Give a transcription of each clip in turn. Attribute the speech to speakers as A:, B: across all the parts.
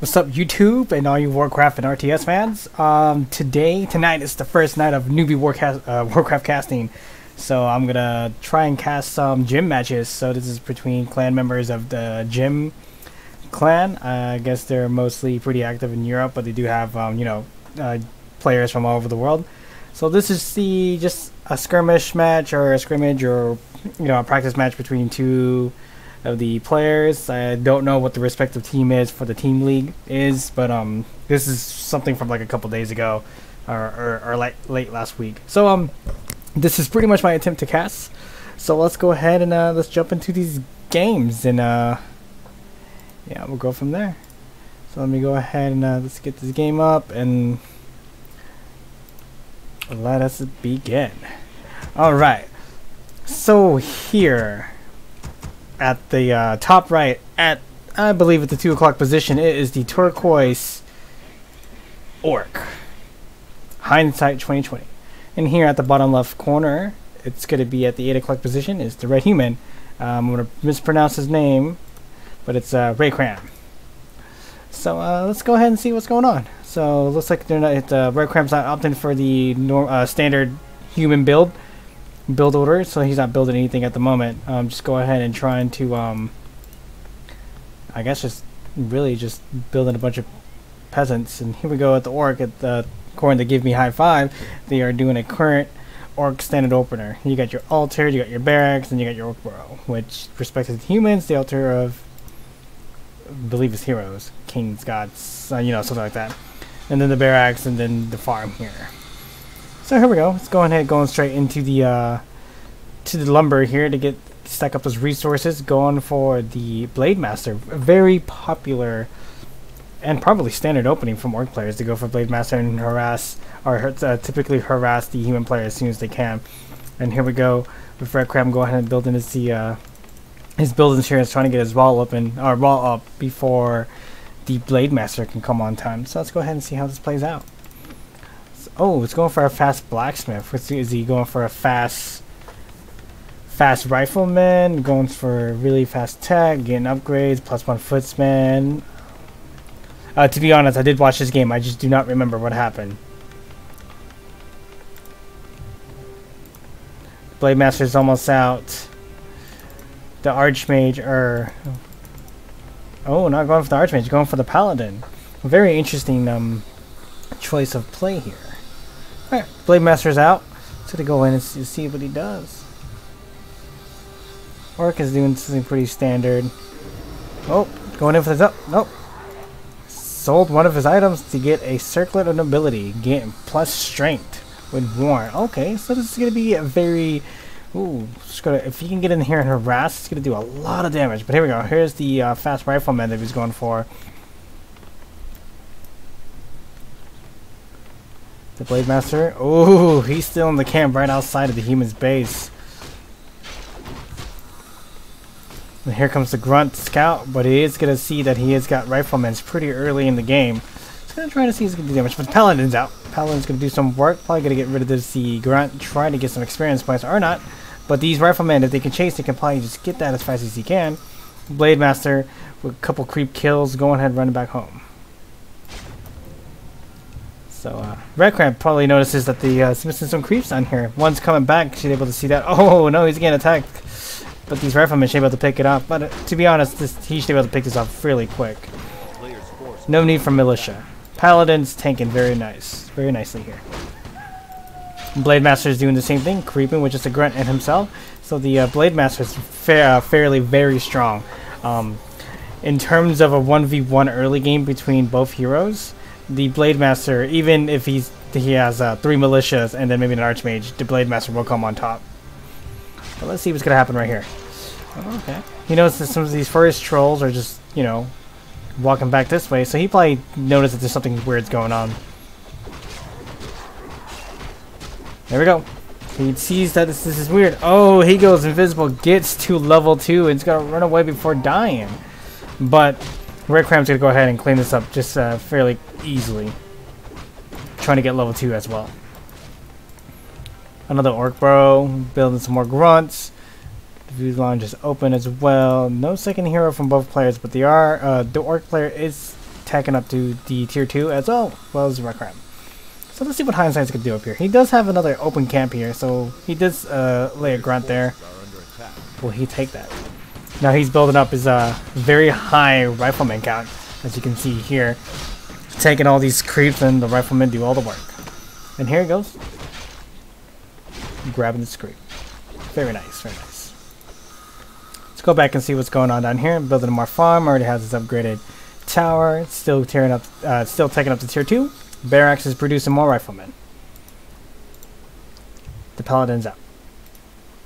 A: What's up, YouTube and all you Warcraft and RTS fans? Um, today, tonight is the first night of newbie Warcraft, uh, Warcraft casting, so I'm gonna try and cast some gym matches. So this is between clan members of the gym clan. Uh, I guess they're mostly pretty active in Europe, but they do have, um, you know, uh, players from all over the world. So this is the just a skirmish match or a scrimmage or you know a practice match between two of the players. I don't know what the respective team is for the team league is, but um, this is something from like a couple days ago, or, or, or late late last week. So um, this is pretty much my attempt to cast. So let's go ahead and uh, let's jump into these games and uh, yeah, we'll go from there. So let me go ahead and uh, let's get this game up and let us begin. All right. So here at the uh, top right, at I believe at the two o'clock position, it is the turquoise orc. Hindsight 2020. And here at the bottom left corner, it's going to be at the eight o'clock position. Is the red human? Um, I'm going to mispronounce his name, but it's uh, Raycram. So uh, let's go ahead and see what's going on. So looks like they're not. Uh, Raycram's not opting for the norm, uh, standard human build build order, so he's not building anything at the moment. Um, just go ahead and trying to, um, I guess, just really just building a bunch of peasants. And here we go at the orc at the according to Give Me High Five. They are doing a current orc standard opener. You got your altar, you got your barracks, and you got your orc burrow. Which, respective to humans, the altar of believe is heroes, kings, gods, uh, you know, something like that. And then the barracks, and then the farm here. So here we go. Let's go ahead going straight into the uh, to the lumber here to get stack up those resources. Going for the Blade Master, a very popular and probably standard opening from orc players to go for Blade Master and harass or uh, typically harass the human player as soon as they can. And here we go with Red Crab. Go ahead and build in his the uh, his build insurance, trying to get his wall open or wall up before the Blade Master can come on time. So let's go ahead and see how this plays out. Oh, it's going for a fast blacksmith. What's is he going for a fast fast rifleman? Going for really fast tech, getting upgrades, plus one footsman. Uh, to be honest, I did watch this game. I just do not remember what happened. Blade Master is almost out. The Archmage, er... Oh, not going for the Archmage, going for the Paladin. Very interesting um, choice of play here. Alright, Blade Master's out. So to go in and see what he does. Orc is doing something pretty standard. Oh, going in for the up. Nope. Sold one of his items to get a circlet of nobility. Get plus strength with Warren. Okay, so this is going to be a very... Ooh, gonna, if he can get in here and harass, it's going to do a lot of damage. But here we go. Here's the uh, fast rifleman that he's going for. The Blade Master. Oh, he's still in the camp right outside of the human's base. And here comes the Grunt Scout, but he is going to see that he has got Riflemen pretty early in the game. He's going to try to see if he's going to do damage, but Paladin's out. Paladin's going to do some work, probably going to get rid of this the Grunt, try to get some experience points, or not. But these Riflemen, if they can chase, they can probably just get that as fast as he can. Blade Master, with a couple creep kills, going ahead and running back home. So, uh, Red Crab probably notices that the uh, missing some creeps on here. One's coming back, she's able to see that. Oh, no, he's getting attacked. But these riflemen should be able to pick it up. But uh, to be honest, this, he should be able to pick this up really quick. No need for militia. Paladin's tanking very nice. Very nicely here. Blade Master is doing the same thing, creeping with just a grunt and himself. So the uh, Blade Master is fa uh, fairly very strong. Um, in terms of a 1v1 early game between both heroes, the Blade Master, even if he's he has uh, three militias and then maybe an Archmage, the Blade Master will come on top. But let's see what's gonna happen right here. Oh, okay. He knows that some of these forest trolls are just, you know, walking back this way, so he probably noticed that there's something weird's going on. There we go. He sees that this, this is weird. Oh, he goes invisible, gets to level 2, and he's gonna run away before dying. But Red Cram's gonna go ahead and clean this up just uh, fairly easily. Trying to get level 2 as well. Another Orc Burrow, building some more grunts. The Voodoo Lounge is open as well. No second hero from both players, but they are uh, the Orc player is tacking up to the tier 2 as well, as well as Rehcram. So let's see what Hindsight's gonna do up here. He does have another open camp here, so he does uh, lay a grunt there. Will he take that? Now he's building up his uh, very high rifleman count, as you can see here. Taking all these creeps and the riflemen do all the work. And here he goes. Grabbing the creep. Very nice, very nice. Let's go back and see what's going on down here. Building a more farm, already has his upgraded tower. Still tearing up, uh, still taking up to tier 2. Barracks is producing more riflemen. The paladin's out.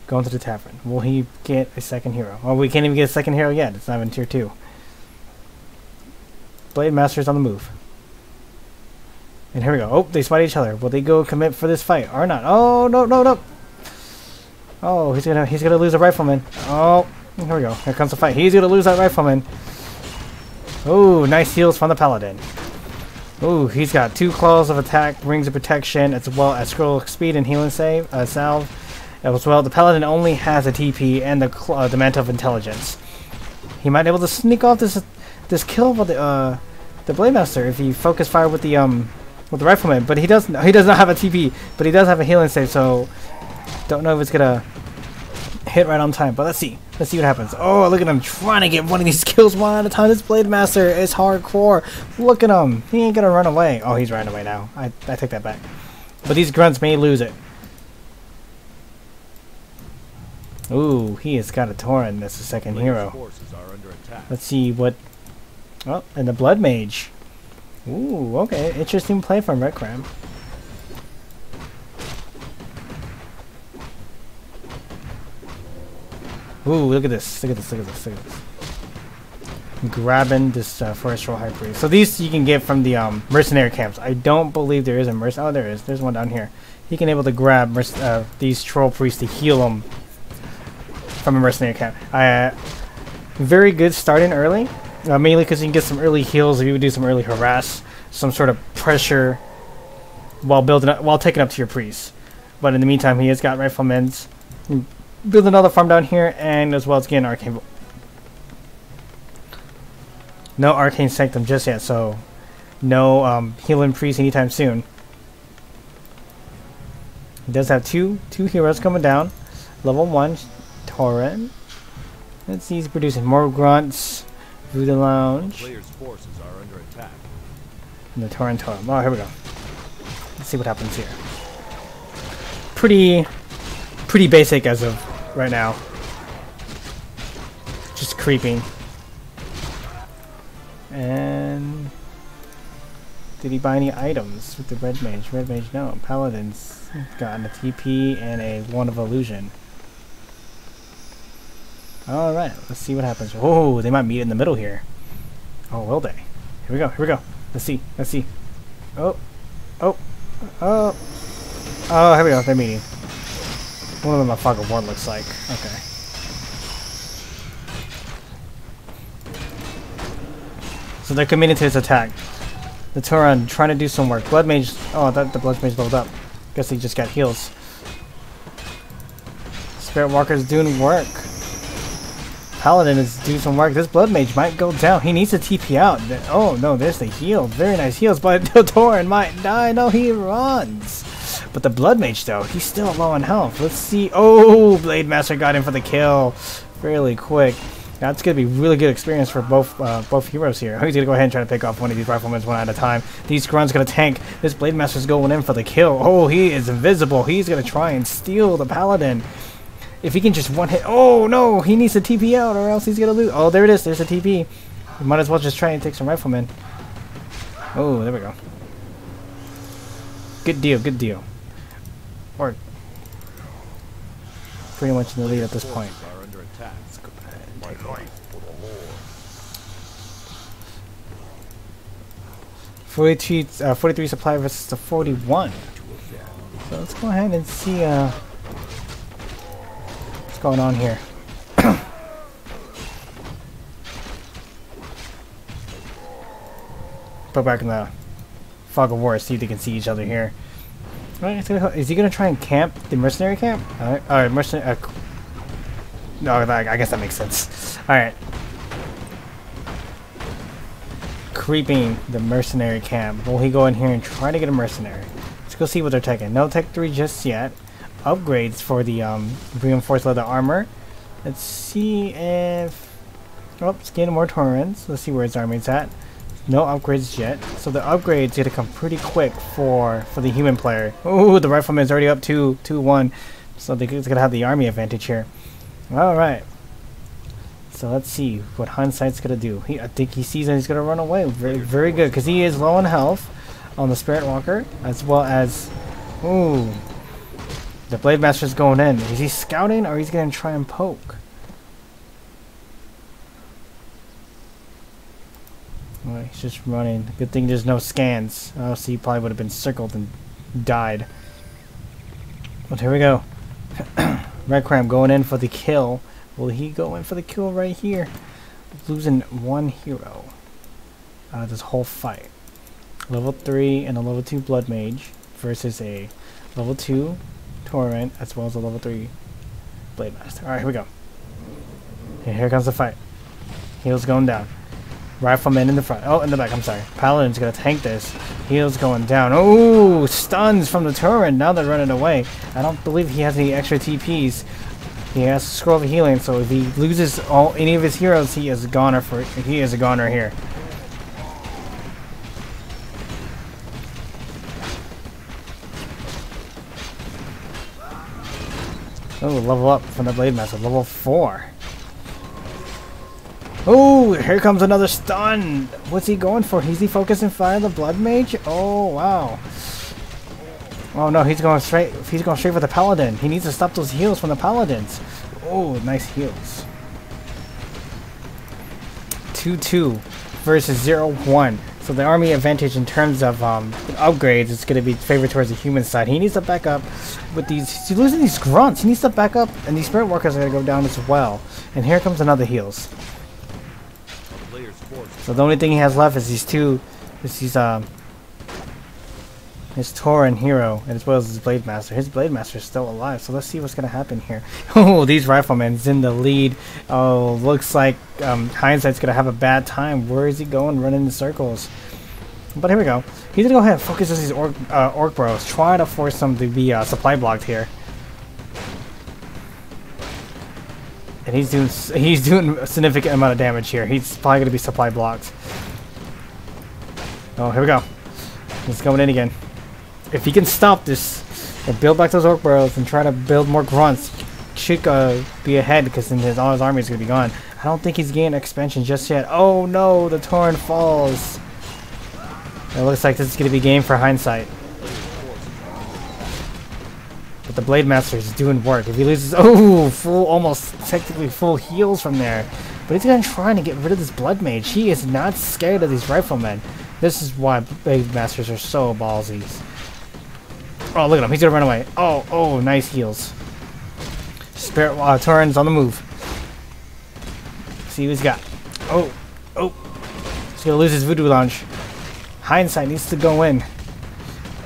A: Going to the tavern. Will he get a second hero? Well, we can't even get a second hero yet. It's not even tier 2. Blade Master's on the move. And here we go. Oh, they spot each other. Will they go commit for this fight or not? Oh, no, no, no. Oh, he's gonna he's gonna lose a rifleman. Oh, here we go. Here comes the fight. He's gonna lose that rifleman. Oh, nice heals from the paladin. Oh, he's got two claws of attack, rings of protection, as well as scroll speed and healing save uh, salve. As well, the paladin only has a TP and the uh, the mantle of intelligence. He might be able to sneak off this this kill with the uh, the blade master if he focus fire with the um with the rifleman. But he does he does not have a TP, but he does have a healing save, so don't know if it's gonna hit right on time, but let's see. Let's see what happens. Oh, look at him trying to get one of these kills one at a time. This Blade Master is hardcore. Look at him. He ain't gonna run away. Oh, he's running away now. I, I take that back. But these grunts may lose it. Ooh, he has got a Tauren. That's the second hero. Let's see what... Oh, and the Blood Mage. Ooh, okay. Interesting play from Rehcram. Ooh, look at this. Look at this. Look at this. Look at this. Grabbing this uh, Forest Troll High Priest. So these you can get from the um, mercenary camps. I don't believe there is a merc. Oh, there is. There's one down here. He can able to grab uh, these troll priests to heal them from a mercenary camp. Uh, very good starting early. Uh, mainly because you can get some early heals if you do some early harass, some sort of pressure while building up, while taking up to your priest. But in the meantime, he has got riflemen's build another farm down here, and as well as get an arcane. No arcane sanctum just yet, so no um, healing priest anytime soon. He does have two two heroes coming down. Level one, Tauren. Let's see, he's producing more grunts. Voodoo Lounge. Players' forces are under attack. And the Tauren Tauren. Oh, here we go. Let's see what happens here. Pretty, pretty basic as of right now. Just creeping. And did he buy any items with the red mage? Red mage, no. Paladin's gotten a TP and a wand of illusion. Alright, let's see what happens. Oh, they might meet in the middle here. Oh, will they? Here we go, here we go. Let's see, let's see. Oh, oh, oh. Oh, here we go, they're meeting. One of them a Fog of War looks like. Okay. So they're committed to his attack. The Tauren trying to do some work. Blood Mage... Oh, that the Blood Mage leveled up. Guess he just got heals. Spirit Walker's doing work. Paladin is doing some work. This Blood Mage might go down. He needs to TP out. Oh, no, there's the heal. Very nice heals, but Tauren might die. No, he runs. But the Blood Mage, though, he's still low on health. Let's see. Oh, Blade Master got in for the kill fairly quick. That's going to be really good experience for both uh, both heroes here. He's going to go ahead and try to pick off one of these riflemen one at a time. These grunts going to tank. This Blade Master's going in for the kill. Oh, he is invisible. He's going to try and steal the Paladin. If he can just one hit. Oh, no. He needs to TP out or else he's to lose. Oh, there it is. There's a TP. You might as well just try and take some riflemen. Oh, there we go. Good deal. Good deal. Or pretty much in the lead at this point. 43, uh, 43 supply versus the 41. So let's go ahead and see uh, what's going on here. Put back in the fog of war, see if they can see each other here. Is he gonna try and camp the mercenary camp? Alright, alright, mercenary. Uh, no, I guess that makes sense. Alright. creeping the mercenary camp. Will he go in here and try to get a mercenary? Let's go see what they're taking. No Tech 3 just yet. Upgrades for the um, reinforced leather armor. Let's see if... Oh, getting more Taurens. Let's see where his army's at. No upgrades yet. So the upgrades gonna come pretty quick for for the human player. Ooh, the rifleman's already up 2 2 1. So they're gonna have the army advantage here. Alright. So let's see what hindsight's gonna do. He, I think he sees that he's gonna run away. Very, very good, because he is low on health on the Spirit Walker, as well as, ooh, the Blade Master's going in. Is he scouting, or he's gonna try and poke? He's just running. Good thing there's no scans. Else he probably would have been circled and died. But here we go. Red Cram going in for the kill. Will he go in for the kill right here? Losing one hero out of this whole fight. Level 3 and a level 2 Blood Mage versus a level 2 Tauren as well as a level 3 Blade Master. Alright, here we go. Okay, here comes the fight. Heals going down. Rifleman in the front. Oh, in the back, I'm sorry. Paladin's gonna tank this. Heals going down. Oh, stuns from the Tauren. Now they're running away. I don't believe he has any extra TPs. He has to scroll of healing, so if he loses all any of his heroes, he is a goner for he is a goner here. Level up from the Blade Master, level 4. Oh, here comes another stun. What's he going for? Is he focusing fire the Blood Mage? Oh, wow. Oh no, he's going straight. He's going straight for the Paladin. He needs to stop those heals from the Paladins. Oh, nice heals. 2-2 versus 0-1. So the army advantage in terms of um, upgrades is going to be favored towards the human side. He needs to back up with these. He's losing these grunts. He needs to back up, and these spirit walkers are going to go down as well. And here comes another heals. So the only thing he has left is these two, is these um, his Tauren hero, as well as his Blade Master. His Blade Master is still alive, so let's see what's gonna happen here. oh, these riflemen's in the lead. Oh, looks like um, Hindsight's gonna have a bad time. Where is he going, running in circles? But here we go. He's gonna go ahead and focus on these orc, uh, orc burrows. Try to force them to be uh, supply blocked here. And he's doing he's doing a significant amount of damage here. He's probably gonna be supply blocked. Oh, here we go. He's coming in again. If he can stop this and build back those orc burrows and try to build more grunts, should uh, be ahead because then his all his army is gonna be gone. I don't think he's getting expansion just yet. Oh no, the Tauren falls. It looks like this is gonna be game for hindsight. But the Blade Master is doing work. If he loses, oh, full, almost technically full heals from there. But he's gonna try to get rid of this Blood Mage. He is not scared of these Riflemen. This is why Blade Masters are so ballsy. Oh, look at him. He's gonna run away. Oh, oh, nice heals. Spirit uh, Tauren's on the move. See what he's got. Oh, oh. He's gonna lose his Voodoo Lounge. Hindsight needs to go in.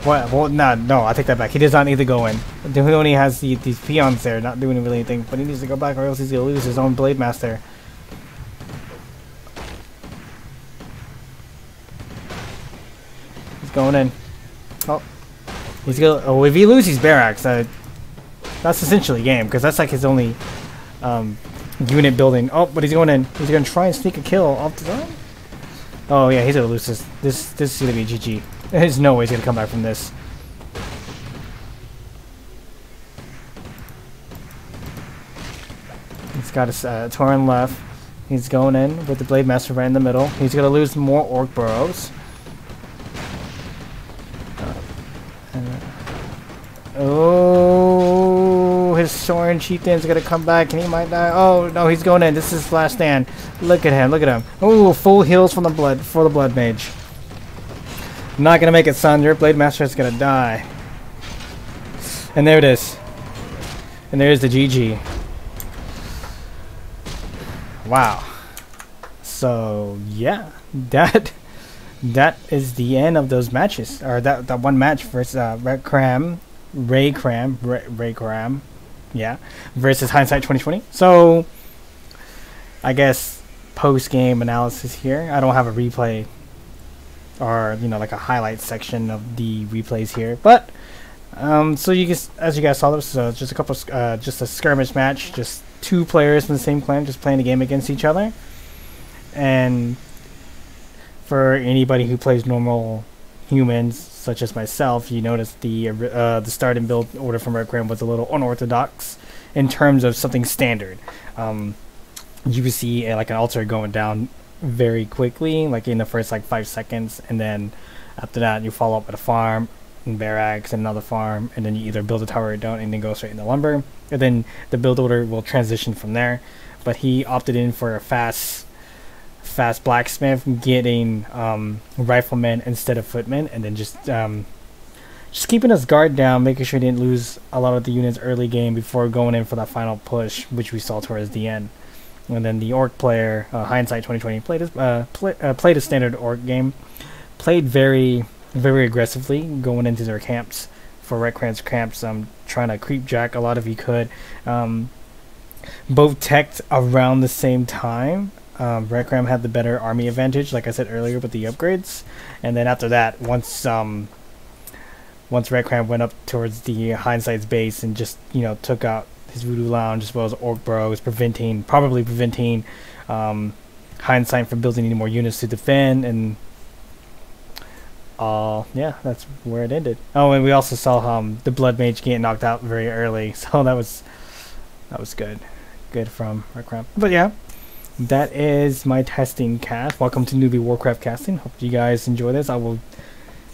A: What? Well, nah, no, I take that back. He does not need to go in. He only has the, these peons there, not doing really anything. But he needs to go back, or else he's gonna lose his own Blade Master. He's going in. Oh, he's gonna. Oh, if he loses barracks, uh, that's essentially game because that's like his only um, unit building. Oh, but he's going in. He's gonna try and sneak a kill off the zone. Oh yeah, he's gonna lose this. This this is gonna be GG. There's no way he's gonna come back from this. He's got a uh, Tauren left. He's going in with the Blade Master right in the middle. He's gonna lose more Orc Burrows. Oh, his Tauren Chieftain's gonna come back and he might die. Oh no, he's going in. This is his last stand. Look at him. Look at him. Oh, full heals from the blood for the Blood Mage. Not gonna make it, son. Your Blade Master is gonna die. And there it is. And there's the GG. Wow. So yeah, that that is the end of those matches, or that that one match versus uh, Red Cram, Ray Cram, Ray, Ray Cram, yeah, versus Hindsight 2020. So I guess post game analysis here. I don't have a replay or you know like a highlight section of the replays here. But um, so you guys, as you guys saw, this was uh, just a couple, uh, just a skirmish match, just two players from the same clan just playing a game against each other. And for anybody who plays normal humans, such as myself, you notice the uh, the start and build order from Red Requiem was a little unorthodox in terms of something standard. Um, you can see uh, like an altar going down very quickly, like in the first like five seconds, and then after that you follow up with a farm and barracks and another farm, and then you either build a tower or don't, and then go straight into lumber, and then the build order will transition from there. But he opted in for a fast, fast blacksmith, getting um, riflemen instead of footmen, and then just um, just keeping his guard down, making sure he didn't lose a lot of the units early game before going in for that final push, which we saw towards the end. And then the orc player, uh, hindsight 2020, played a, uh, play, uh, played a standard orc game, played very very aggressively going into their camps for Red Cran's camps, um, trying to creep jack a lot if he could. Um, both teched around the same time. Um, had the better army advantage, like I said earlier, with the upgrades. And then after that, once um, once Redcram went up towards the Hindsight's base and just you know took out his Voodoo Lounge as well as Orc Burrows, preventing probably preventing um, Hindsight from building any more units to defend and uh, yeah, that's where it ended. Oh, and we also saw um, the Blood Mage getting knocked out very early, so that was that was good, good from Warcraft. But yeah, that is my testing cast. Welcome to Newbie Warcraft casting. Hope you guys enjoy this. I will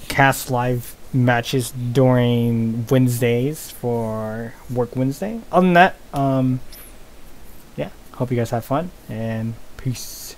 A: cast live matches during Wednesdays for Work Wednesday. Other than that, um, yeah, hope you guys have fun and peace.